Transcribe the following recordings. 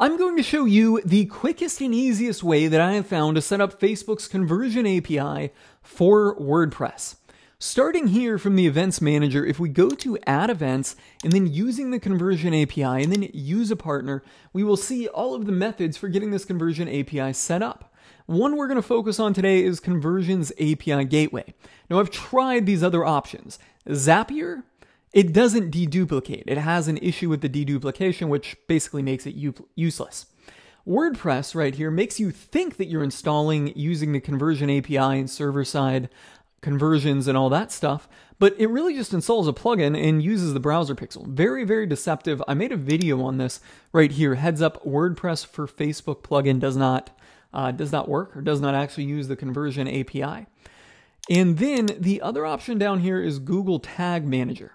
I'm going to show you the quickest and easiest way that I have found to set up Facebook's conversion API for WordPress. Starting here from the events manager, if we go to add events and then using the conversion API and then use a partner, we will see all of the methods for getting this conversion API set up. One we're going to focus on today is Conversions API Gateway. Now I've tried these other options. Zapier, it doesn't deduplicate. It has an issue with the deduplication, which basically makes it useless. WordPress right here makes you think that you're installing using the conversion API and server side conversions and all that stuff, but it really just installs a plugin and uses the browser pixel. Very, very deceptive. I made a video on this right here. Heads up, WordPress for Facebook plugin does not uh, does not work or does not actually use the conversion API. And then the other option down here is Google Tag Manager.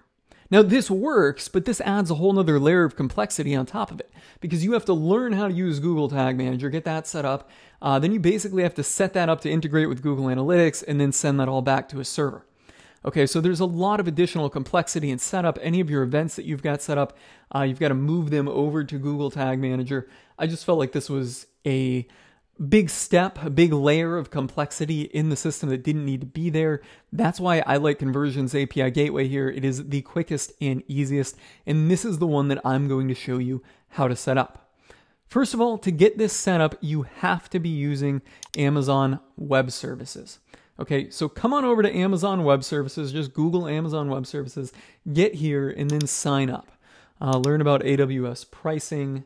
Now, this works, but this adds a whole nother layer of complexity on top of it because you have to learn how to use Google Tag Manager, get that set up. Uh, then you basically have to set that up to integrate with Google Analytics and then send that all back to a server. Okay, so there's a lot of additional complexity and setup. Any of your events that you've got set up, uh, you've got to move them over to Google Tag Manager. I just felt like this was a big step, a big layer of complexity in the system that didn't need to be there. That's why I like Conversions API Gateway here. It is the quickest and easiest, and this is the one that I'm going to show you how to set up. First of all, to get this set up, you have to be using Amazon Web Services. Okay, so come on over to Amazon Web Services, just Google Amazon Web Services, get here, and then sign up. Uh, learn about AWS pricing,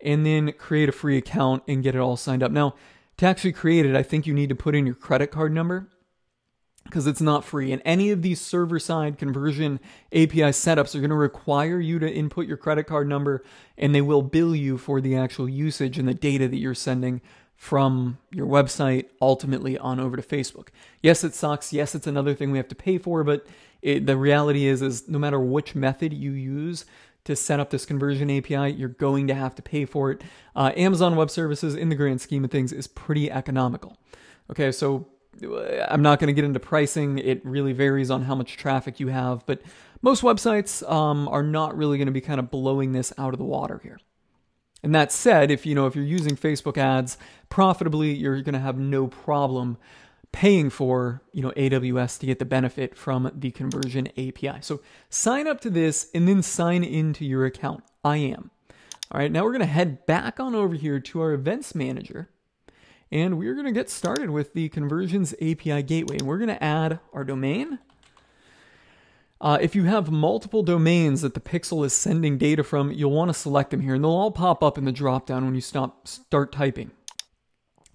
and then create a free account and get it all signed up. Now, to actually create it, I think you need to put in your credit card number because it's not free. And any of these server side conversion API setups are going to require you to input your credit card number and they will bill you for the actual usage and the data that you're sending from your website ultimately on over to Facebook. Yes, it sucks. Yes, it's another thing we have to pay for, but it, the reality is is no matter which method you use, to set up this conversion API, you're going to have to pay for it. Uh, Amazon Web Services, in the grand scheme of things, is pretty economical. Okay, so uh, I'm not going to get into pricing. It really varies on how much traffic you have, but most websites um, are not really going to be kind of blowing this out of the water here. And that said, if you know if you're using Facebook ads profitably, you're going to have no problem paying for you know AWS to get the benefit from the conversion API. So sign up to this and then sign into your account. I am. All right, now we're to head back on over here to our events manager. And we're to get started with the conversions API gateway. And we're to add our domain. Uh, if you have multiple domains that the pixel is sending data from, you'll want to select them here. And they'll all pop up in the dropdown when you stop start typing.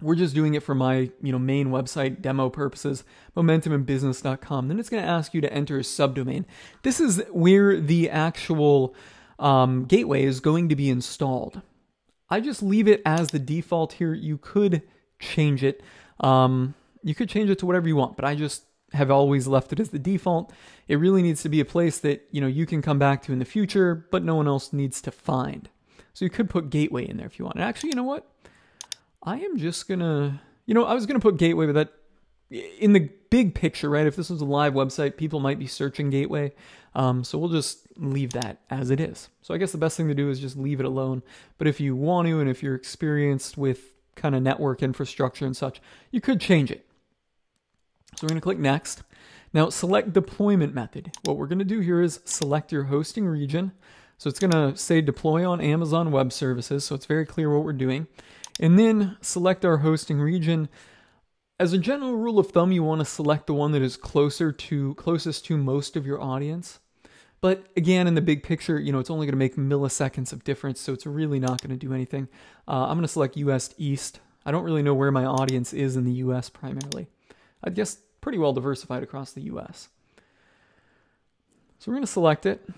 We're just doing it for my, you know, main website demo purposes, momentumandbusiness.com. Then it's going to ask you to enter a subdomain. This is where the actual um, gateway is going to be installed. I just leave it as the default here. You could change it. Um, you could change it to whatever you want, but I just have always left it as the default. It really needs to be a place that, you know, you can come back to in the future, but no one else needs to find. So you could put gateway in there if you want. And actually, you know what? I am just gonna, you know, I was gonna put Gateway, but that in the big picture, right? If this was a live website, people might be searching Gateway. Um, so we'll just leave that as it is. So I guess the best thing to do is just leave it alone. But if you want to, and if you're experienced with kind of network infrastructure and such, you could change it. So we're going to click next. Now select deployment method. What we're going to do here is select your hosting region. So it's going to say deploy on Amazon Web Services. So it's very clear what we're doing and then select our hosting region. As a general rule of thumb, you want to select the one that is closer to closest to most of your audience. But again, in the big picture, you know, it's only going to make milliseconds of difference, so it's really not going to do anything. Uh, I'm going to select US East. I don't really know where my audience is in the US primarily. I guess pretty well diversified across the US. So we're going to select it,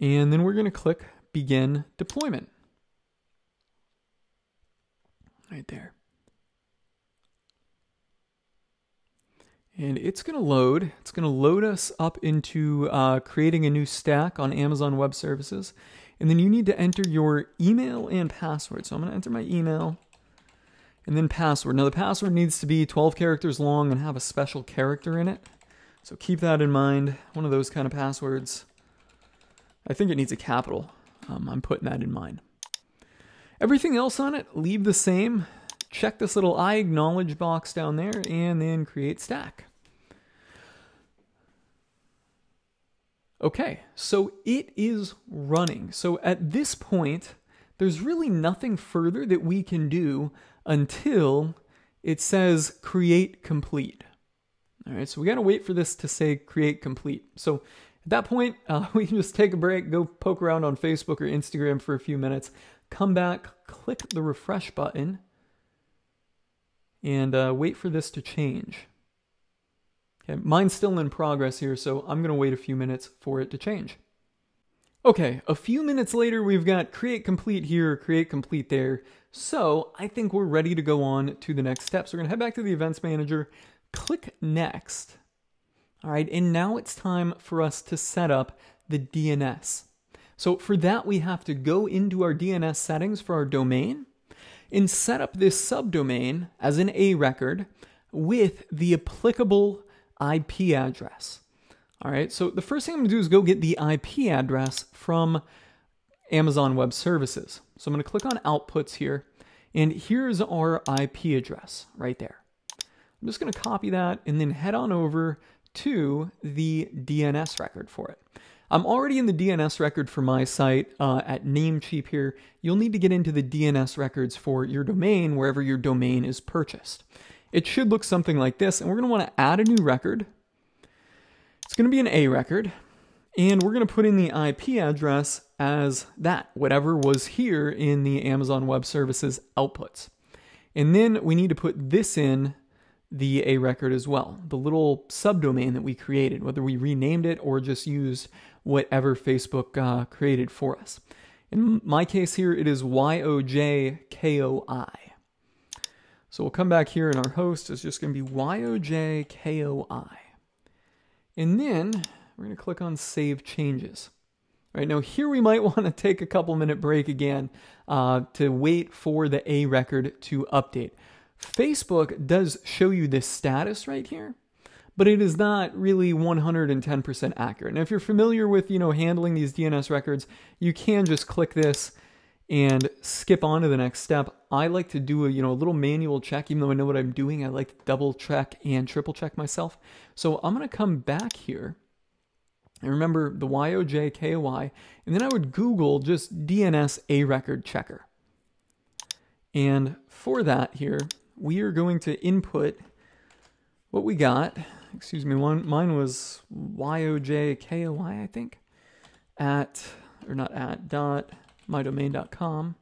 and then we're going to click Begin Deployment right there. And it's going to load. It's going to load us up into uh, creating a new stack on Amazon Web Services. And then you need to enter your email and password. So I'm going to enter my email and then password. Now the password needs to be 12 characters long and have a special character in it. So keep that in mind. One of those kind of passwords. I think it needs a capital. Um, I'm putting that in mind. Everything else on it, leave the same. Check this little I acknowledge box down there and then create stack. Okay, so it is running. So at this point, there's really nothing further that we can do until it says create complete. All right, so we got to wait for this to say create complete. So at that point, uh, we can just take a break, go poke around on Facebook or Instagram for a few minutes, come back, click the refresh button, and uh, wait for this to change. Okay, mine's still in progress here, so I'm going to wait a few minutes for it to change. Okay, a few minutes later, we've got create complete here, create complete there. So I think we're ready to go on to the next steps. We're going to head back to the events manager, click next. All right, and now it's time for us to set up the DNS. So for that, we have to go into our DNS settings for our domain and set up this subdomain as an A record with the applicable IP address. All right, so the first thing I'm gonna do is go get the IP address from Amazon Web Services. So I'm gonna click on Outputs here, and here's our IP address right there. I'm just gonna copy that and then head on over to the DNS record for it. I'm already in the DNS record for my site uh, at Namecheap here. You'll need to get into the DNS records for your domain wherever your domain is purchased. It should look something like this, and we're going to want to add a new record. It's going to be an A record, and we're going to put in the IP address as that, whatever was here in the Amazon Web Services outputs. And then we need to put this in the A record as well, the little subdomain that we created, whether we renamed it or just used whatever Facebook uh, created for us. In my case here, it is YOJKOI. So we'll come back here and our host is just going to be YOJKOI. And then we're going to click on Save Changes. All right now here we might want to take a couple minute break again uh, to wait for the A record to update. Facebook does show you this status right here, but it is not really 110% accurate. Now, if you're familiar with, you know, handling these DNS records, you can just click this and skip on to the next step. I like to do a, you know, a little manual check, even though I know what I'm doing. I like to double check and triple check myself. So I'm going to come back here and remember the YOJKOI, and then I would Google just DNS A record checker. And for that here, we are going to input what we got excuse me, one mine was YOJKOI, I think, at, or not at, dot mydomain.com.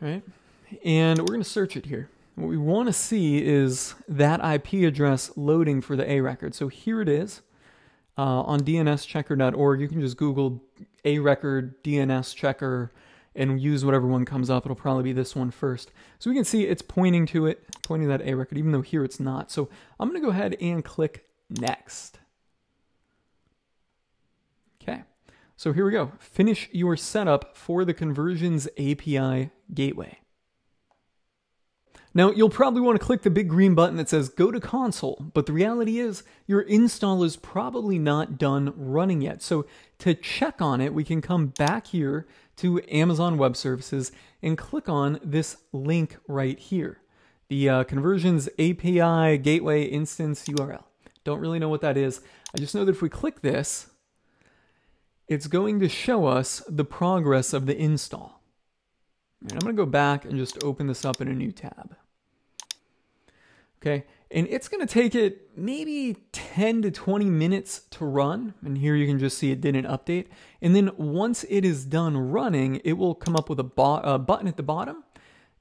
Right? And we're going to search it here. What we want to see is that IP address loading for the A record. So here it is uh, on dnschecker.org. You can just Google A record DNS checker and use whatever one comes up. It'll probably be this one first. So we can see it's pointing to it, pointing that A record, even though here it's not. So I'm going to go ahead and click Next. Okay, so here we go. Finish your setup for the Conversions API Gateway. Now, you'll probably want to click the big green button that says Go to Console, but the reality is your install is probably not done running yet. So to check on it, we can come back here to Amazon Web Services and click on this link right here. The uh, Conversions API Gateway Instance URL. Don't really know what that is. I just know that if we click this, it's going to show us the progress of the install. And I'm going to go back and just open this up in a new tab. Okay, and it's going to take it maybe 10 to 20 minutes to run. And here you can just see it didn't update. And then once it is done running, it will come up with a, a button at the bottom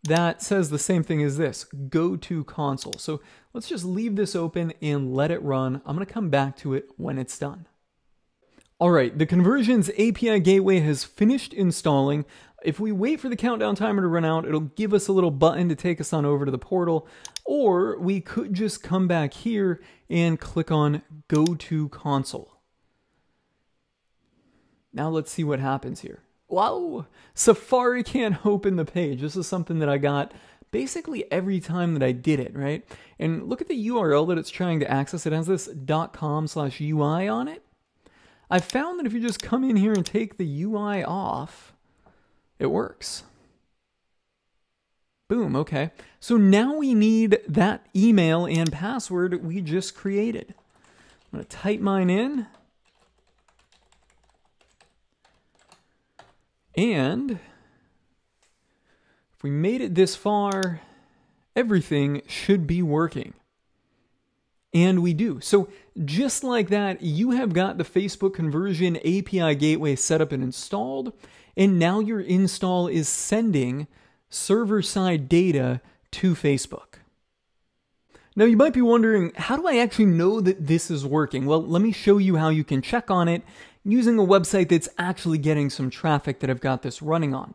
that says the same thing as this go to console. So let's just leave this open and let it run. I'm going to come back to it when it's done. All right, the Conversions API Gateway has finished installing. If we wait for the countdown timer to run out, it'll give us a little button to take us on over to the portal, or we could just come back here and click on Go to Console. Now let's see what happens here. Wow, Safari can't open the page. This is something that I got basically every time that I did it, right? And look at the URL that it's trying to access. It has this .com slash UI on it. I found that if you just come in here and take the UI off, It works. Boom, okay. So now we need that email and password we just created. I'm to type mine in. And if we made it this far, everything should be working. And we do. So just like that, you have got the Facebook Conversion API Gateway set up and installed, and now your install is sending server-side data to Facebook. Now you might be wondering, how do I actually know that this is working? Well, let me show you how you can check on it using a website that's actually getting some traffic that I've got this running on.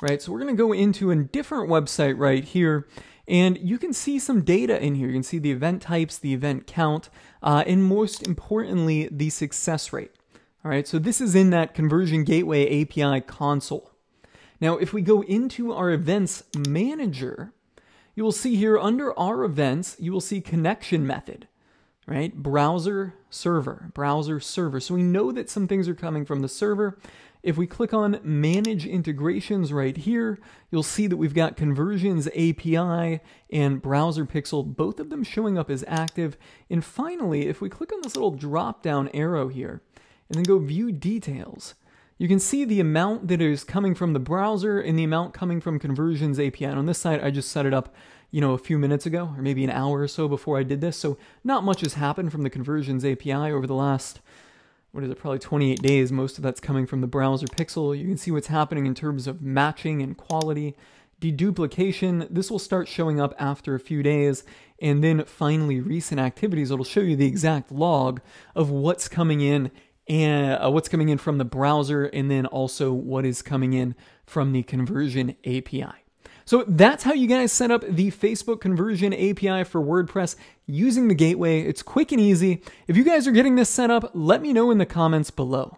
Right, so we're going to go into a different website right here, and you can see some data in here. You can see the event types, the event count, uh, and most importantly, the success rate. All right, so this is in that Conversion Gateway API console. Now, if we go into our events manager, you will see here under our events, you will see connection method right? Browser server, browser server. So we know that some things are coming from the server. If we click on manage integrations right here, you'll see that we've got conversions API and browser pixel, both of them showing up as active. And finally, if we click on this little drop down arrow here and then go view details, you can see the amount that is coming from the browser and the amount coming from conversions API. And on this side, I just set it up you know, a few minutes ago, or maybe an hour or so before I did this. So not much has happened from the conversions API over the last, what is it, probably 28 days. Most of that's coming from the browser pixel. You can see what's happening in terms of matching and quality. Deduplication, this will start showing up after a few days. And then finally, recent activities, it'll show you the exact log of what's coming in and uh, what's coming in from the browser and then also what is coming in from the conversion API. So that's how you guys set up the Facebook conversion API for WordPress using the gateway. It's quick and easy. If you guys are getting this set up, let me know in the comments below.